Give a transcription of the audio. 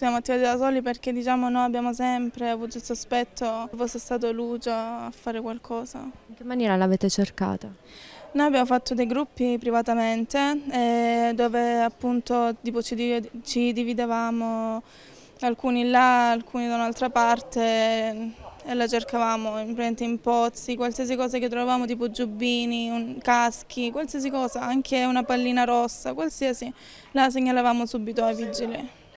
siamo attivati da soli perché diciamo noi abbiamo sempre avuto il sospetto che fosse stato Lucio a fare qualcosa. In che maniera l'avete cercata? Noi abbiamo fatto dei gruppi privatamente eh, dove appunto tipo, ci, ci dividevamo alcuni là, alcuni da un'altra parte e la cercavamo in, pozzi, qualsiasi cosa che trovavamo tipo giubbini, un, caschi, qualsiasi cosa, anche una pallina rossa, qualsiasi, la segnalavamo subito ai vigili.